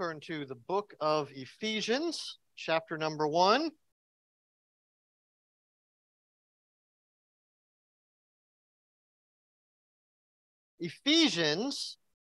turn to the book of Ephesians, chapter number one. Ephesians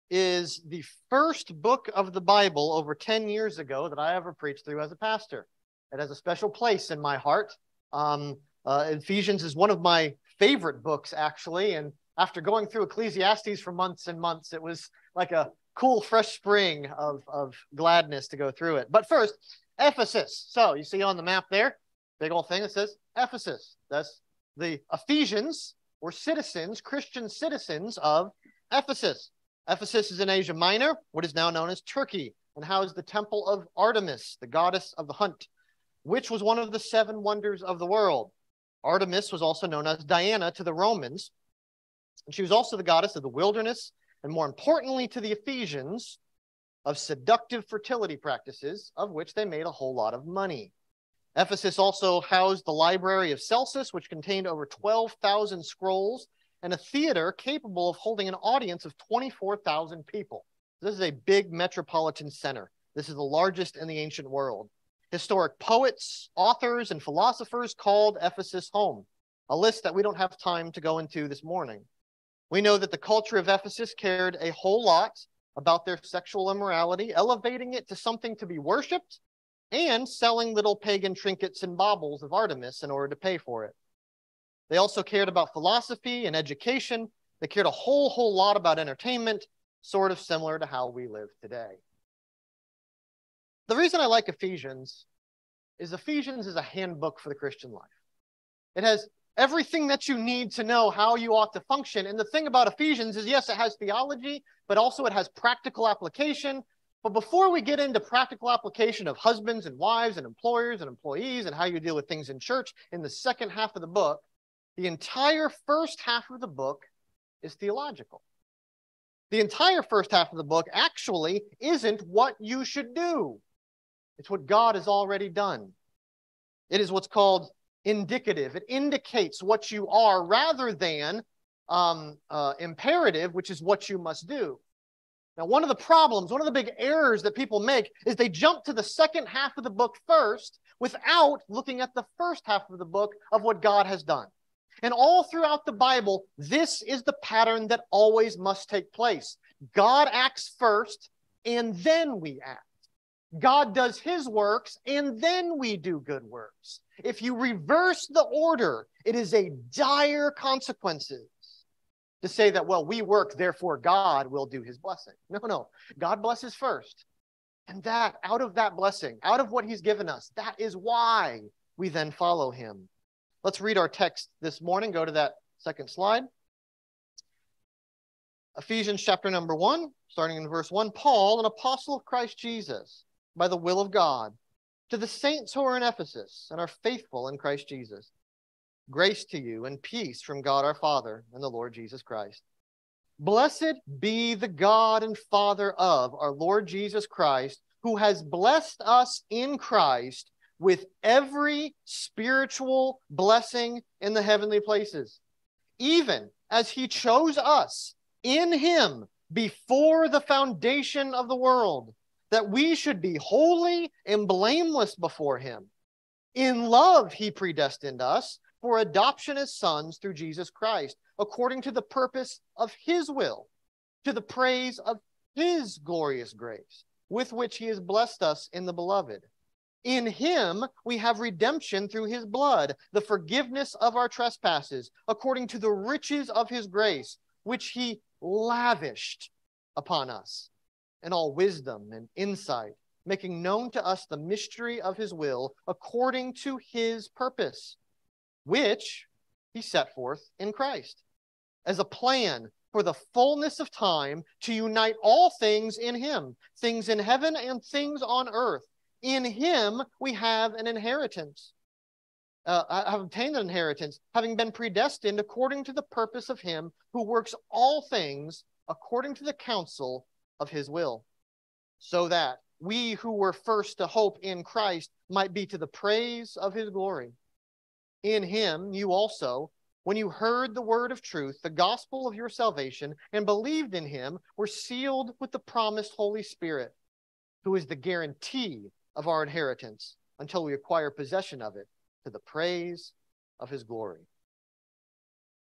is the first book of the Bible over 10 years ago that I ever preached through as a pastor. It has a special place in my heart. Um, uh, Ephesians is one of my favorite books, actually. And after going through Ecclesiastes for months and months, it was like a cool, fresh spring of, of gladness to go through it. But first, Ephesus. So you see on the map there, big old thing that says Ephesus. That's the Ephesians were citizens, Christian citizens of Ephesus. Ephesus is in Asia Minor, what is now known as Turkey, and housed the temple of Artemis, the goddess of the hunt, which was one of the seven wonders of the world. Artemis was also known as Diana to the Romans, and she was also the goddess of the wilderness, and more importantly to the Ephesians, of seductive fertility practices, of which they made a whole lot of money. Ephesus also housed the library of Celsus, which contained over 12,000 scrolls, and a theater capable of holding an audience of 24,000 people. This is a big metropolitan center. This is the largest in the ancient world. Historic poets, authors, and philosophers called Ephesus home, a list that we don't have time to go into this morning. We know that the culture of Ephesus cared a whole lot about their sexual immorality, elevating it to something to be worshiped and selling little pagan trinkets and baubles of Artemis in order to pay for it. They also cared about philosophy and education. They cared a whole, whole lot about entertainment, sort of similar to how we live today. The reason I like Ephesians is Ephesians is a handbook for the Christian life. It has everything that you need to know how you ought to function. And the thing about Ephesians is, yes, it has theology, but also it has practical application. But before we get into practical application of husbands and wives and employers and employees and how you deal with things in church in the second half of the book, the entire first half of the book is theological. The entire first half of the book actually isn't what you should do, it's what God has already done. It is what's called indicative. It indicates what you are rather than um, uh, imperative, which is what you must do. Now, one of the problems, one of the big errors that people make is they jump to the second half of the book first without looking at the first half of the book of what God has done. And all throughout the Bible, this is the pattern that always must take place. God acts first, and then we act. God does his works, and then we do good works. If you reverse the order, it is a dire consequences to say that, well, we work, therefore God will do his blessing. No, no. God blesses first. And that, out of that blessing, out of what he's given us, that is why we then follow him. Let's read our text this morning. Go to that second slide. Ephesians chapter number one, starting in verse one. Paul, an apostle of Christ Jesus, by the will of God, to the saints who are in Ephesus and are faithful in Christ Jesus. Grace to you and peace from God our Father and the Lord Jesus Christ. Blessed be the God and Father of our Lord Jesus Christ, who has blessed us in Christ with every spiritual blessing in the heavenly places, even as he chose us in him before the foundation of the world, that we should be holy and blameless before him. In love, he predestined us for adoption as sons through Jesus Christ, according to the purpose of his will, to the praise of his glorious grace, with which he has blessed us in the beloved in him we have redemption through his blood, the forgiveness of our trespasses, according to the riches of his grace, which he lavished upon us in all wisdom and insight, making known to us the mystery of his will according to his purpose, which he set forth in Christ as a plan for the fullness of time to unite all things in him, things in heaven and things on earth in him we have an inheritance. Uh, have obtained an inheritance, having been predestined according to the purpose of him who works all things according to the counsel of his will, so that we who were first to hope in Christ might be to the praise of his glory. In him you also, when you heard the word of truth, the gospel of your salvation, and believed in him, were sealed with the promised Holy Spirit who is the guarantee of our inheritance until we acquire possession of it to the praise of his glory.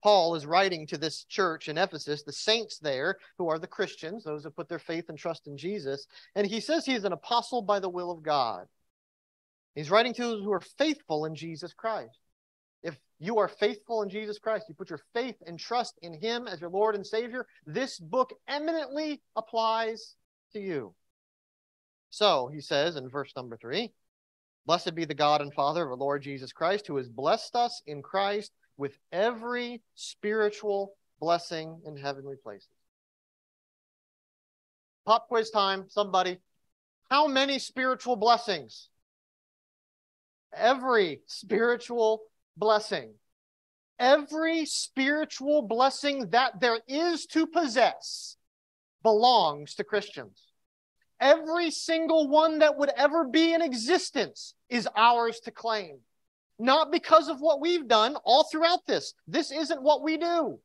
Paul is writing to this church in Ephesus, the saints there, who are the Christians, those who put their faith and trust in Jesus. And he says he is an apostle by the will of God. He's writing to those who are faithful in Jesus Christ. If you are faithful in Jesus Christ, you put your faith and trust in him as your Lord and Savior, this book eminently applies to you. So, he says in verse number three Blessed be the God and Father of our Lord Jesus Christ, who has blessed us in Christ with every spiritual blessing in heavenly places. Pop quiz time, somebody. How many spiritual blessings? Every spiritual blessing. Every spiritual blessing that there is to possess belongs to Christians. Every single one that would ever be in existence is ours to claim not because of what we've done all throughout this. This isn't what we do.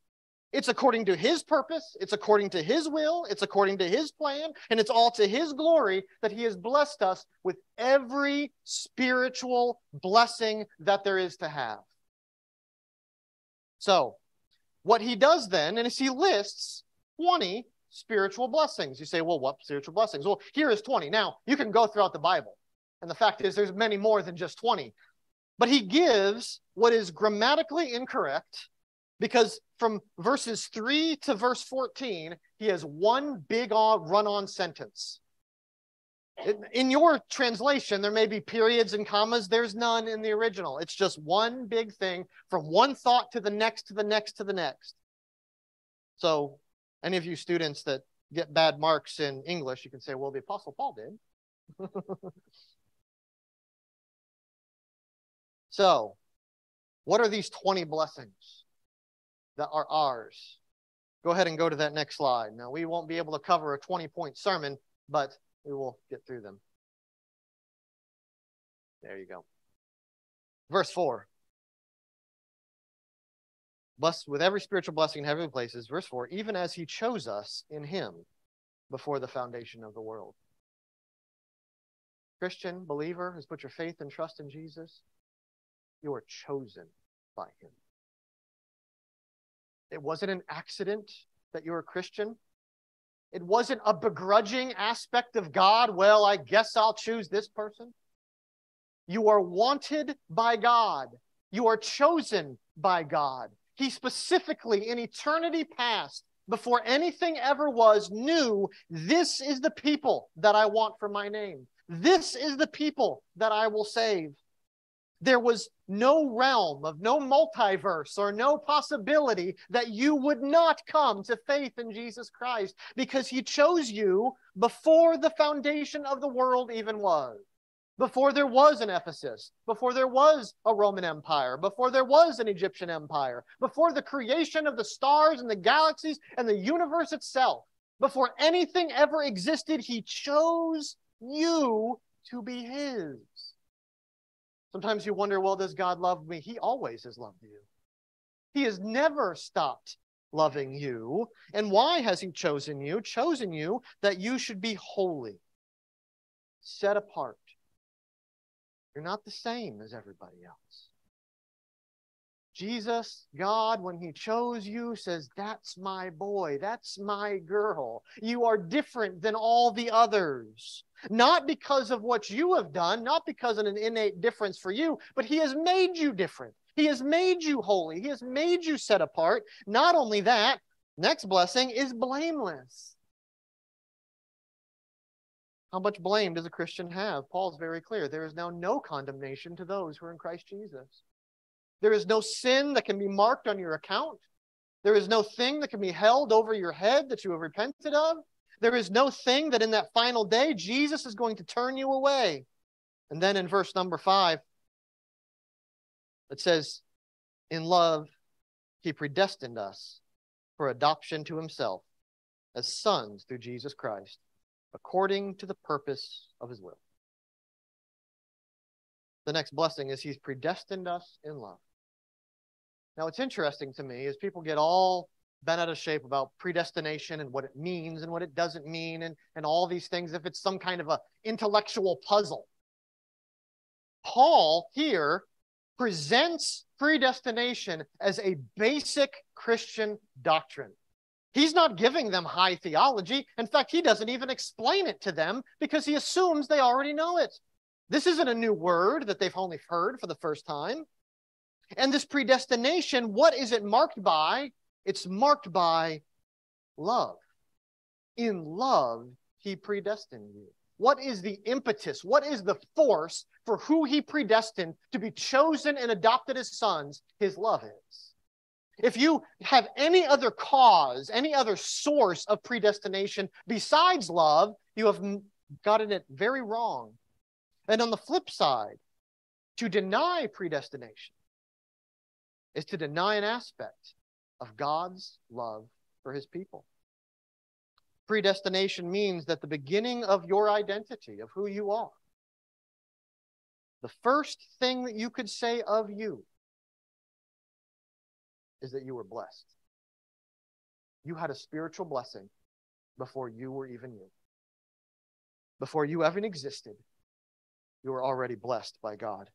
It's according to his purpose, it's according to his will, it's according to his plan, and it's all to his glory that he has blessed us with every spiritual blessing that there is to have. So, what he does then, and he lists 20 spiritual blessings. You say, well, what spiritual blessings? Well, here is 20. Now, you can go throughout the Bible. And the fact is, there's many more than just 20. But he gives what is grammatically incorrect because from verses 3 to verse 14, he has one big run on sentence. In your translation, there may be periods and commas. There's none in the original. It's just one big thing from one thought to the next, to the next, to the next. So, any of you students that get bad marks in English, you can say, well, the Apostle Paul did. So, what are these 20 blessings that are ours? Go ahead and go to that next slide. Now, we won't be able to cover a 20 point sermon, but we will get through them. There you go. Verse 4. Blessed with every spiritual blessing in heavenly places. Verse 4 Even as he chose us in him before the foundation of the world. Christian, believer, has put your faith and trust in Jesus. You are chosen by Him. It wasn't an accident that you're a Christian. It wasn't a begrudging aspect of God. Well, I guess I'll choose this person. You are wanted by God. You are chosen by God. He specifically, in eternity past, before anything ever was, knew this is the people that I want for my name. This is the people that I will save there was no realm of no multiverse or no possibility that you would not come to faith in Jesus Christ because he chose you before the foundation of the world even was. Before there was an Ephesus, before there was a Roman Empire, before there was an Egyptian Empire, before the creation of the stars and the galaxies and the universe itself, before anything ever existed, he chose you to be his. Sometimes you wonder, well, does God love me? He always has loved you. He has never stopped loving you. And why has He chosen you? Chosen you that you should be holy, set apart. You're not the same as everybody else. Jesus, God, when He chose you, says, That's my boy. That's my girl. You are different than all the others. Not because of what you have done, not because of an innate difference for you, but He has made you different. He has made you holy. He has made you set apart. Not only that, next blessing is blameless. How much blame does a Christian have? Paul's very clear. There is now no condemnation to those who are in Christ Jesus. There is no sin that can be marked on your account. There is no thing that can be held over your head that you have repented of. There is no thing that in that final day Jesus is going to turn you away. And then in verse number five, it says, In love, he predestined us for adoption to himself as sons through Jesus Christ, according to the purpose of his will. The next blessing is he's predestined us in love. Now, what's interesting to me is people get all bent out of shape about predestination and what it means and what it doesn't mean and, and all these things if it's some kind of a intellectual puzzle. Paul here presents predestination as a basic Christian doctrine. He's not giving them high theology. In fact, he doesn't even explain it to them because he assumes they already know it. This isn't a new word that they've only heard for the first time. And this predestination, what is it marked by? It's marked by love. In love, he predestined you. What is the impetus? What is the force for who he predestined to be chosen and adopted as sons? His love is. If you have any other cause, any other source of predestination besides love, you have gotten it very wrong. And on the flip side, to deny predestination is to deny an aspect of God's love for his people. Predestination means that the beginning of your identity, of who you are, the first thing that you could say of you is that you were blessed. You had a spiritual blessing before you were even you. Before you even existed, you were already blessed by God.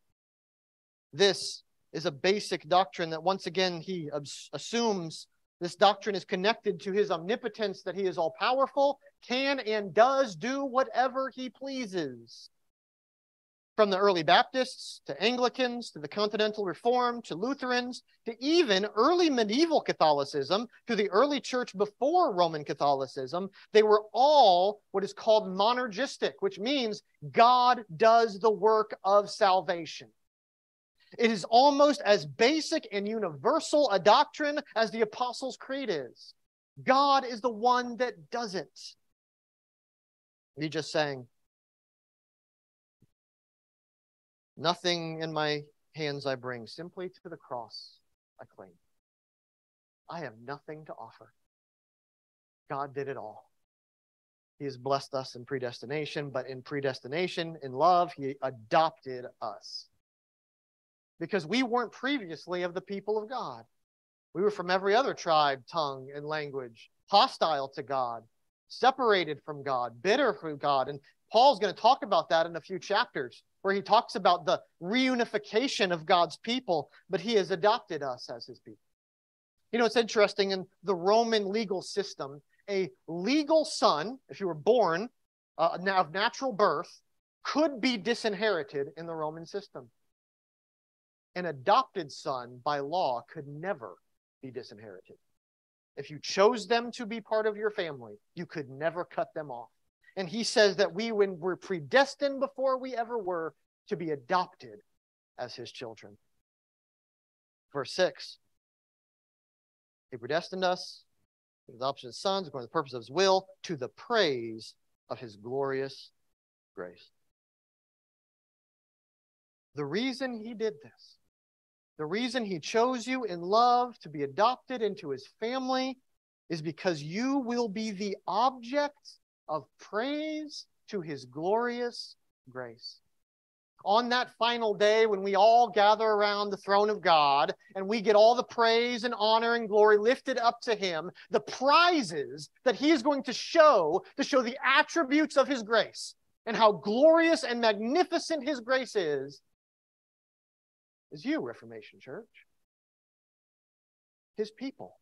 This is a basic doctrine that once again he assumes this doctrine is connected to his omnipotence, that he is all powerful, can and does do whatever he pleases. From the early Baptists to Anglicans to the Continental Reformed to Lutherans to even early medieval Catholicism to the early church before Roman Catholicism, they were all what is called monergistic, which means God does the work of salvation. It is almost as basic and universal a doctrine as the Apostles' Creed is. God is the one that does it. He just saying, Nothing in my hands I bring, simply to the cross I cling. I have nothing to offer. God did it all. He has blessed us in predestination, but in predestination, in love, He adopted us because we weren't previously of the people of God. We were from every other tribe, tongue, and language, hostile to God, separated from God, bitter from God. And Paul's going to talk about that in a few chapters where he talks about the reunification of God's people, but he has adopted us as his people. You know, it's interesting in the Roman legal system, a legal son, if you were born uh, of natural birth, could be disinherited in the Roman system an adopted son by law could never be disinherited. If you chose them to be part of your family, you could never cut them off. And he says that we when were predestined before we ever were to be adopted as his children. Verse 6 He predestined us, adoption of sons, according to the purpose of his will, to the praise of his glorious grace. The reason he did this the reason he chose you in love to be adopted into his family is because you will be the object of praise to his glorious grace. On that final day, when we all gather around the throne of God and we get all the praise and honor and glory lifted up to him, the prizes that he is going to show to show the attributes of his grace and how glorious and magnificent his grace is is you, Reformation Church. His people.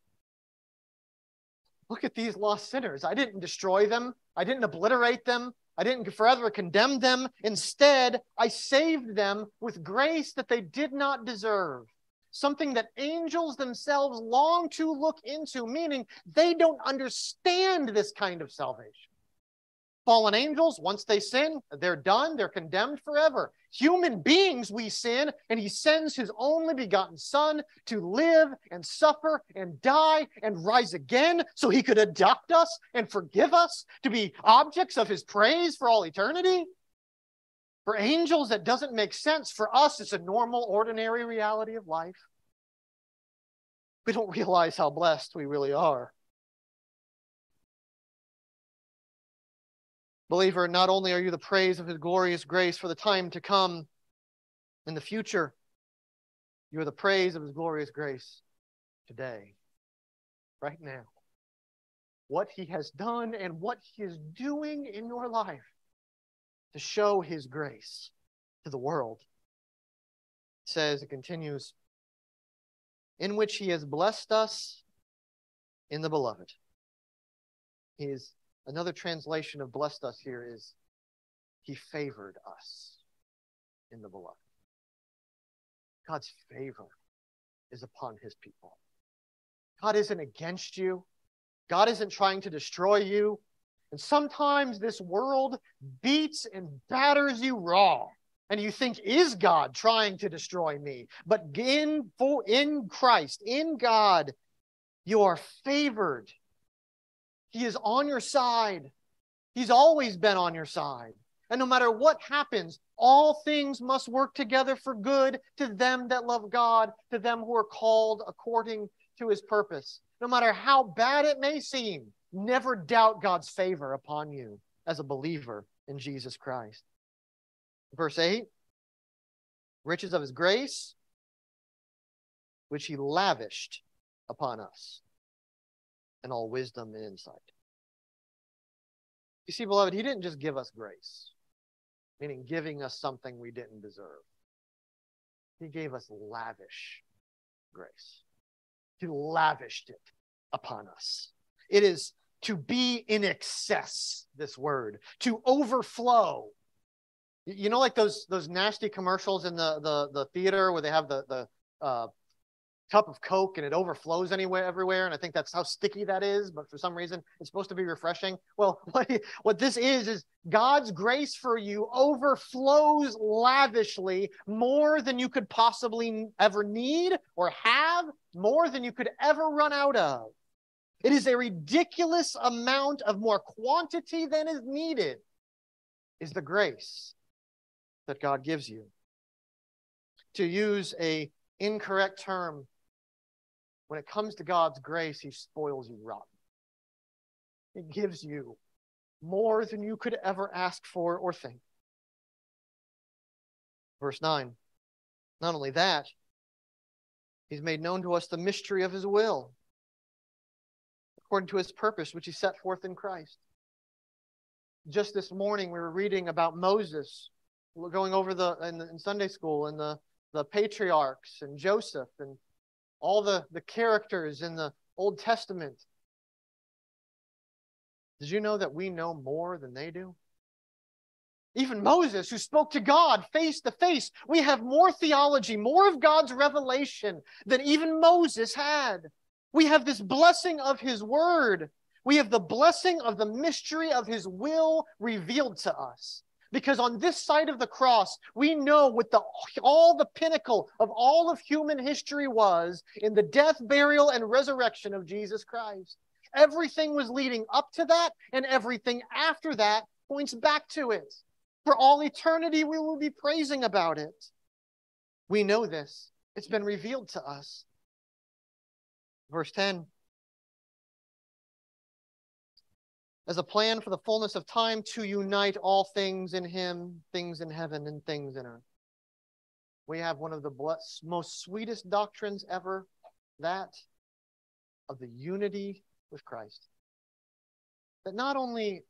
Look at these lost sinners. I didn't destroy them, I didn't obliterate them, I didn't forever condemn them. Instead, I saved them with grace that they did not deserve. Something that angels themselves long to look into, meaning they don't understand this kind of salvation. Fallen angels, once they sin, they're done, they're condemned forever. Human beings, we sin, and He sends His only begotten Son to live and suffer and die and rise again so He could adopt us and forgive us to be objects of His praise for all eternity. For angels, that doesn't make sense. For us, it's a normal, ordinary reality of life. We don't realize how blessed we really are. Believer, not only are you the praise of his glorious grace for the time to come in the future, you are the praise of his glorious grace today. right now what he has done and what he is doing in your life to show his grace to the world. It says, it continues, in which he has blessed us in the beloved. He is another translation of blessed us here is he favored us in the beloved. God's favor is upon his people. God isn't against you. God isn't trying to destroy you. And sometimes this world beats and batters you raw. And you think, is God trying to destroy me? But in, in Christ, in God, you are favored. He is on your side. He's always been on your side. And no matter what happens, all things must work together for good to them that love God, to them who are called according to his purpose. No matter how bad it may seem, never doubt God's favor upon you as a believer in Jesus Christ. Verse 8 riches of his grace, which he lavished upon us, and all wisdom and insight. You see, beloved, he didn't just give us grace, meaning giving us something we didn't deserve. He gave us lavish grace. He lavished it upon us. It is to be in excess, this word, to overflow. You know, like those those nasty commercials in the the, the theater where they have the the uh, cup of Coke and it overflows anywhere everywhere. And I think that's how sticky that is. But for some reason, it's supposed to be refreshing. Well, what, what this is, is God's grace for you overflows lavishly more than you could possibly ever need or have, more than you could ever run out of. It is a ridiculous amount of more quantity than is needed, is the grace that God gives you. To use a incorrect term, when it comes to God's grace, He spoils you rotten. He gives you more than you could ever ask for or think. Verse 9. Not only that, He's made known to us the mystery of His will, according to His purpose, which He set forth in Christ. Just this morning, we were reading about Moses going over the in, in Sunday school and the, the patriarchs and Joseph and all the, the characters in the Old Testament. Did you know that we know more than they do? Even Moses, who spoke to God face to face, we have more theology, more of God's revelation than even Moses had. We have this blessing of his word. We have the blessing of the mystery of his will revealed to us. Because on this side of the cross, we know what the all the pinnacle of all of human history was in the death, burial, and resurrection of Jesus Christ. Everything was leading up to that, and everything after that points back to it. For all eternity, we will be praising about it. We know this, it's been revealed to us. Verse 10 as a plan for the fullness of time to unite all things in Him, things in heaven and things in earth. We have one of the most sweetest doctrines ever that of the unity with Christ. That not only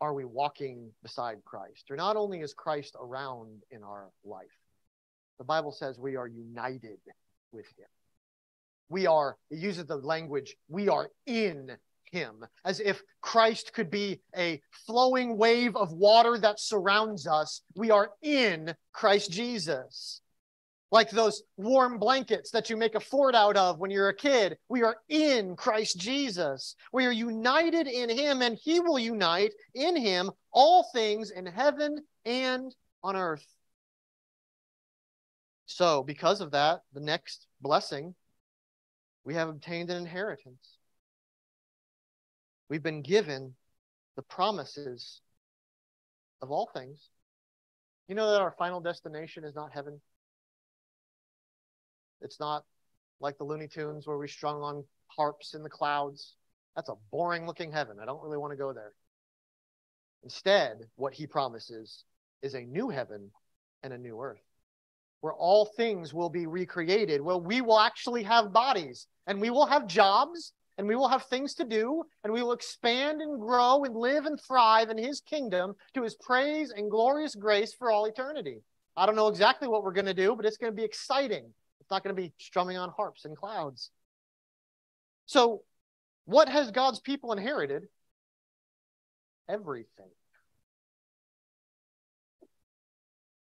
are we walking beside Christ, or not only is Christ around in our life, the Bible says we are united with Him. We are, it uses the language, we are in him, as if Christ could be a flowing wave of water that surrounds us. We are in Christ Jesus. Like those warm blankets that you make a fort out of when you're a kid, we are in Christ Jesus. We are united in Him, and He will unite in Him all things in heaven and on earth. So, because of that, the next blessing, we have obtained an inheritance. We've been given the promises of all things. You know that our final destination is not heaven. It's not like the Looney Tunes where we strung on harps in the clouds. That's a boring looking heaven. I don't really want to go there. Instead, what he promises is a new heaven and a new earth where all things will be recreated, where we will actually have bodies and we will have jobs and we will have things to do, and we will expand and grow and live and thrive in his kingdom to his praise and glorious grace for all eternity. I don't know exactly what we're going to do, but it's going to be exciting. It's not going to be strumming on harps and clouds. So, what has God's people inherited? Everything.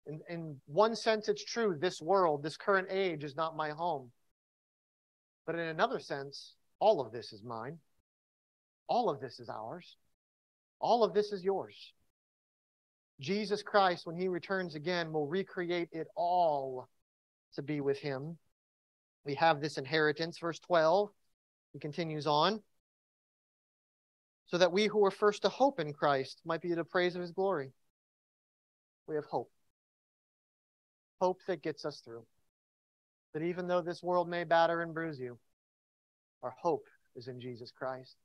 In, in one sense, it's true. This world, this current age, is not my home. But in another sense, all of this is mine. All of this is ours. All of this is yours. Jesus Christ, when he returns again, will recreate it all to be with him. We have this inheritance. Verse 12, he continues on. So that we who were first to hope in Christ might be the praise of his glory. We have hope hope that gets us through. That even though this world may batter and bruise you, our hope is in Jesus Christ,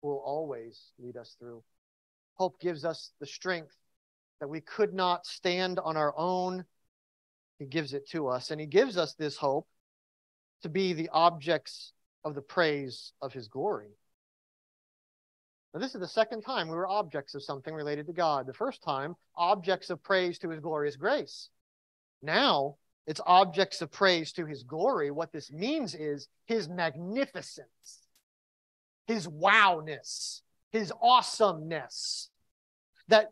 who will always lead us through. Hope gives us the strength that we could not stand on our own. He gives it to us, and He gives us this hope to be the objects of the praise of His glory. Now, this is the second time we were objects of something related to God. The first time, objects of praise to His glorious grace. Now it's objects of praise to his glory. What this means is his magnificence, his wowness, his awesomeness. That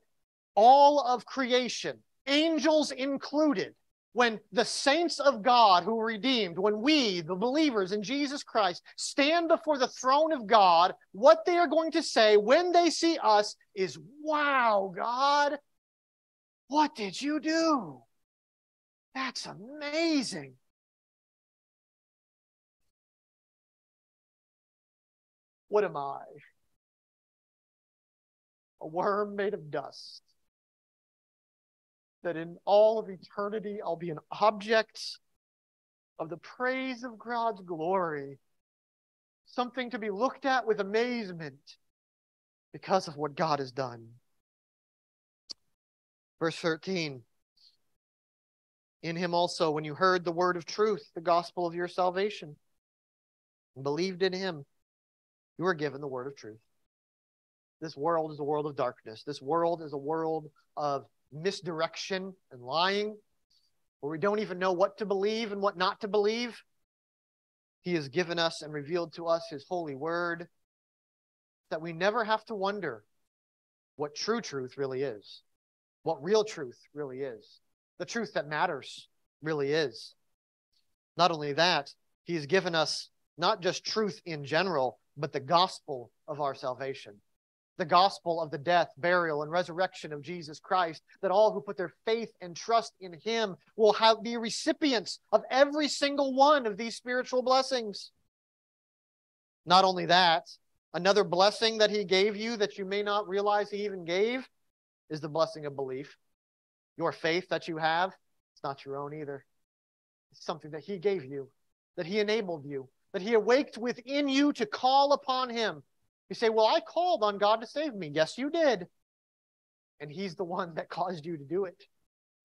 all of creation, angels included, when the saints of God who were redeemed, when we, the believers in Jesus Christ, stand before the throne of God, what they are going to say when they see us is, Wow, God, what did you do? That's amazing. What am I? A worm made of dust. That in all of eternity I'll be an object of the praise of God's glory. Something to be looked at with amazement because of what God has done. Verse 13 in him also, when you heard the word of truth, the gospel of your salvation, and believed in him, you were given the word of truth. This world is a world of darkness. This world is a world of misdirection and lying, where we don't even know what to believe and what not to believe. He has given us and revealed to us his holy word that we never have to wonder what true truth really is, what real truth really is the truth that matters really is. Not only that, he has given us not just truth in general, but the gospel of our salvation. The gospel of the death, burial, and resurrection of Jesus Christ, that all who put their faith and trust in him will have, be recipients of every single one of these spiritual blessings. Not only that, another blessing that he gave you that you may not realize he even gave is the blessing of belief. Your faith that you have, it's not your own either. It's something that He gave you, that He enabled you, that He awaked within you to call upon Him. You say, Well, I called on God to save me. Yes, you did. And He's the one that caused you to do it,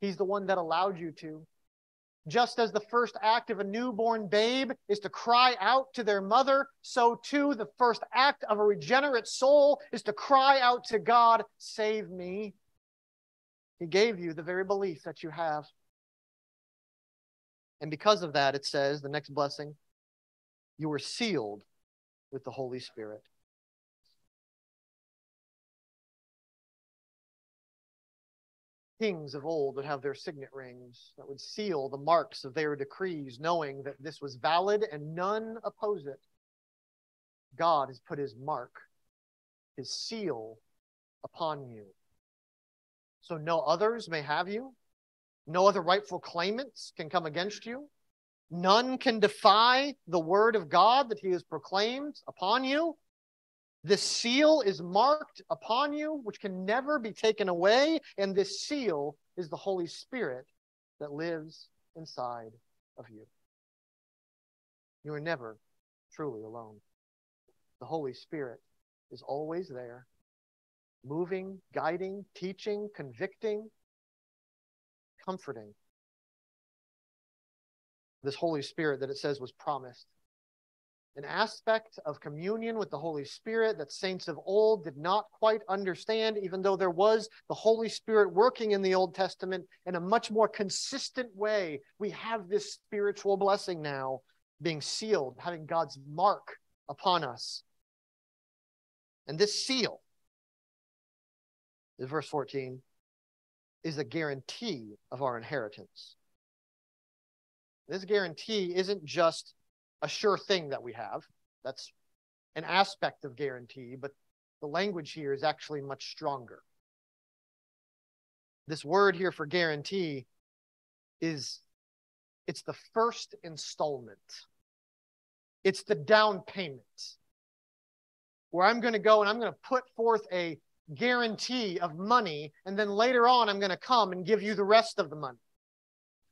He's the one that allowed you to. Just as the first act of a newborn babe is to cry out to their mother, so too the first act of a regenerate soul is to cry out to God, Save me. He gave you the very belief that you have. And because of that, it says, the next blessing, you were sealed with the Holy Spirit. Kings of old would have their signet rings that would seal the marks of their decrees, knowing that this was valid and none oppose it. God has put his mark, his seal upon you so no others may have you. No other rightful claimants can come against you. None can defy the word of God that he has proclaimed upon you. This seal is marked upon you, which can never be taken away. And this seal is the Holy Spirit that lives inside of you. You are never truly alone. The Holy Spirit is always there moving, guiding, teaching, convicting, comforting. This Holy Spirit that it says was promised. an aspect of communion with the Holy Spirit that saints of old did not quite understand, even though there was the Holy Spirit working in the Old Testament in a much more consistent way. We have this spiritual blessing now being sealed, having God's mark upon us. And this seal, verse 14, is a guarantee of our inheritance. This guarantee isn't just a sure thing that we have. That's an aspect of guarantee, but the language here is actually much stronger. This word here for guarantee is it's the first installment. It's the down payment. Where I'm going to go and I'm going to put forth a guarantee of money, and then later on I'm going to come and give you the rest of the money.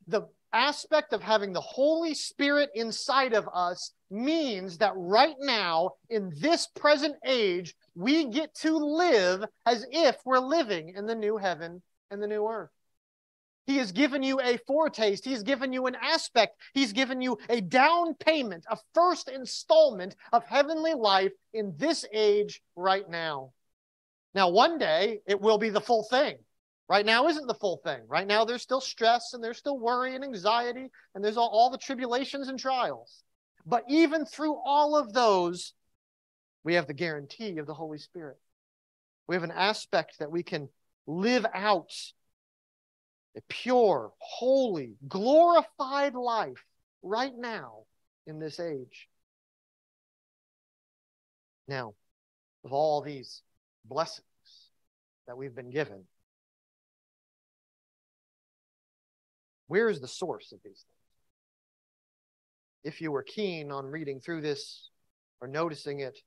The aspect of having the Holy Spirit inside of us means that right now, in this present age, we get to live as if we're living in the new heaven and the new earth. He has given you a foretaste. He's given you an aspect. He's given you a down payment, a first installment of heavenly life in this age right now. Now, one day it will be the full thing. Right now isn't the full thing. Right now there's still stress and there's still worry and anxiety and there's all, all the tribulations and trials. But even through all of those, we have the guarantee of the Holy Spirit. We have an aspect that we can live out a pure, holy, glorified life right now in this age. Now, of all these blessings that we've been given, Where is the source of these things? If you were keen on reading through this or noticing it,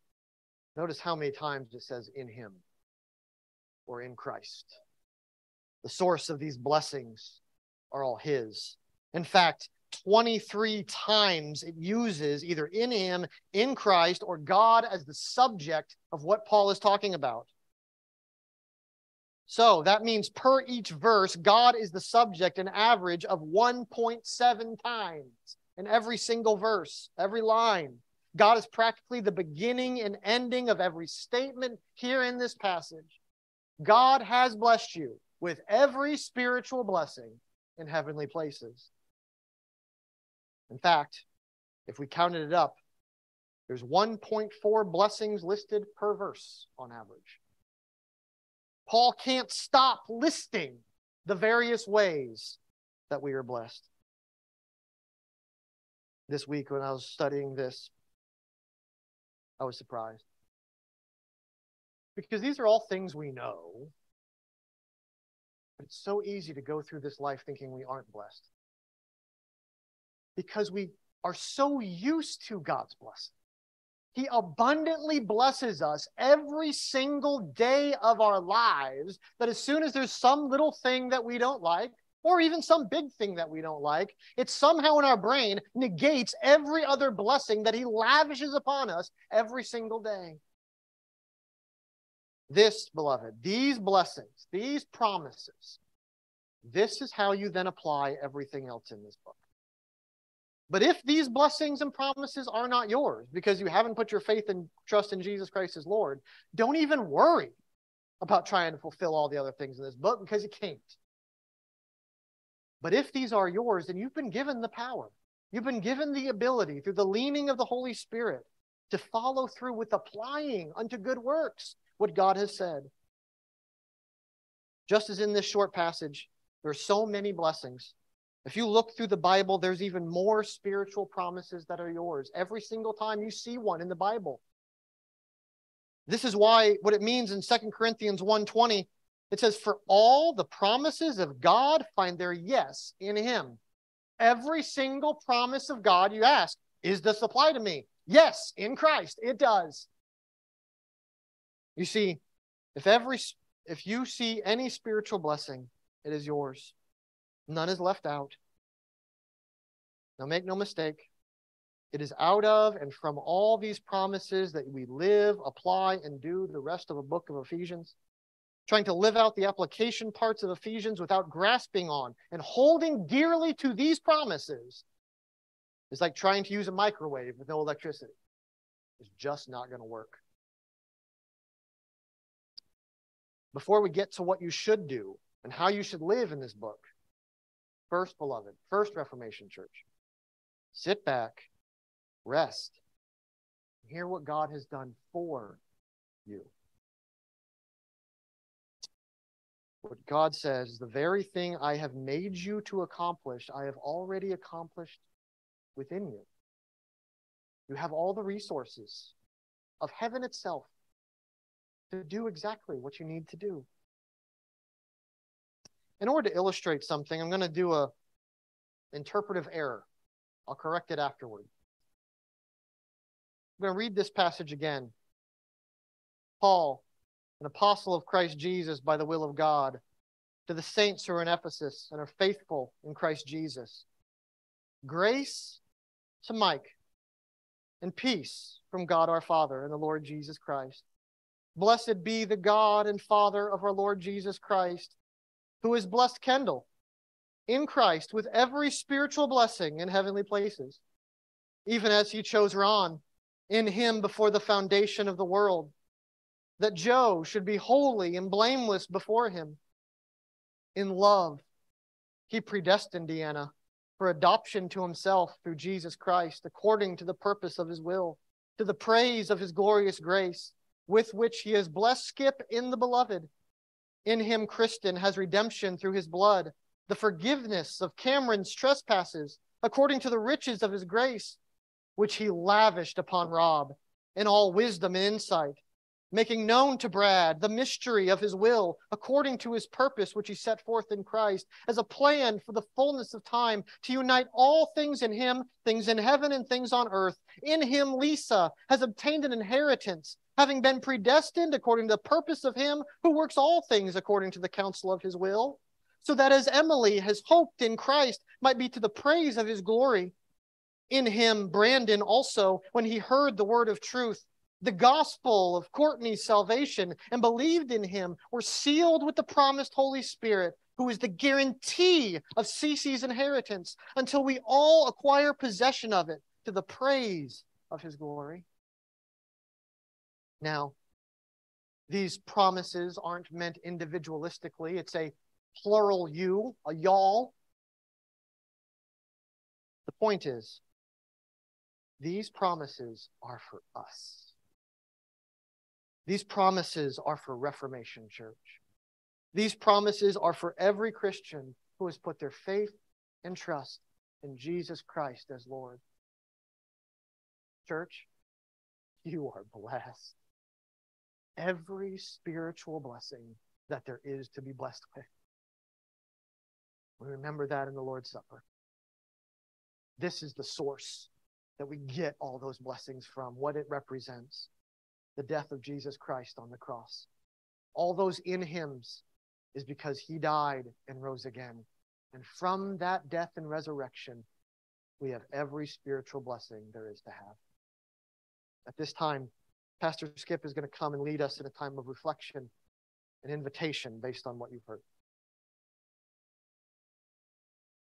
notice how many times it says in Him or in Christ. The source of these blessings are all His. In fact, 23 times it uses either in Him, in Christ, or God as the subject of what Paul is talking about. So that means per each verse, God is the subject an average of 1.7 times in every single verse, every line. God is practically the beginning and ending of every statement here in this passage. God has blessed you with every spiritual blessing in heavenly places. In fact, if we counted it up, there's 1.4 blessings listed per verse on average. Paul can't stop listing the various ways that we are blessed. This week, when I was studying this, I was surprised. Because these are all things we know, but it's so easy to go through this life thinking we aren't blessed. Because we are so used to God's blessing. He abundantly blesses us every single day of our lives. That as soon as there's some little thing that we don't like, or even some big thing that we don't like, it somehow in our brain negates every other blessing that He lavishes upon us every single day. This, beloved, these blessings, these promises, this is how you then apply everything else in this book. But if these blessings and promises are not yours because you haven't put your faith and trust in Jesus Christ as Lord, don't even worry about trying to fulfill all the other things in this book because you can't. But if these are yours, then you've been given the power. You've been given the ability through the leaning of the Holy Spirit to follow through with applying unto good works what God has said. Just as in this short passage, there are so many blessings if you look through the Bible, there's even more spiritual promises that are yours every single time you see one in the Bible. This is why what it means in Second Corinthians 1:20, it says, For all the promises of God find their yes in him. Every single promise of God, you ask, is this apply to me? Yes, in Christ, it does. You see, if every if you see any spiritual blessing, it is yours. None is left out. Now, make no mistake, it is out of and from all these promises that we live, apply, and do the rest of the book of Ephesians. Trying to live out the application parts of Ephesians without grasping on and holding dearly to these promises is like trying to use a microwave with no electricity. It's just not going to work. Before we get to what you should do and how you should live in this book, first, beloved, first Reformation Church, sit back, rest, hear what God has done for you. What God says, is the very thing I have made you to accomplish, I have already accomplished within you. You have all the resources of heaven itself to do exactly what you need to do. In order to illustrate something, I'm going to do a interpretive error. I'll correct it afterward. I'm going to read this passage again. Paul, an apostle of Christ Jesus by the will of God, to the saints who are in Ephesus and are faithful in Christ Jesus. Grace to Mike and peace from God our Father and the Lord Jesus Christ. Blessed be the God and Father of our Lord Jesus Christ, who has blessed Kendall in Christ with every spiritual blessing in heavenly places, even as he chose Ron in him before the foundation of the world, that Joe should be holy and blameless before him. In love, he predestined Deanna for adoption to himself through Jesus Christ, according to the purpose of his will, to the praise of his glorious grace, with which he has blessed Skip in the beloved. In him, Kristen has redemption through his blood, the forgiveness of Cameron's trespasses, according to the riches of his grace which he lavished upon Rob in all wisdom and insight, making known to Brad the mystery of his will according to his purpose, which he set forth in Christ as a plan for the fullness of time to unite all things in him, things in heaven and things on earth. In him, Lisa has obtained an inheritance, having been predestined according to the purpose of him who works all things according to the counsel of his will. So that as Emily has hoped in Christ might be to the praise of his glory in him, Brandon also, when he heard the word of truth, the gospel of Courtney's salvation, and believed in him, were sealed with the promised Holy Spirit, who is the guarantee of Cece's inheritance until we all acquire possession of it to the praise of his glory. Now, these promises aren't meant individualistically, it's a plural you, a y'all. The point is, these promises are for us. These promises are for Reformation Church. These promises are for every Christian who has put their faith and trust in Jesus Christ as Lord. Church, you are blessed. Every spiritual blessing that there is to be blessed with. We remember that in the Lord's Supper. This is the source that we get all those blessings from, what it represents the death of Jesus Christ on the cross. All those in hymns is because he died and rose again. And from that death and resurrection, we have every spiritual blessing there is to have. At this time, Pastor Skip is going to come and lead us in a time of reflection and invitation based on what you've heard.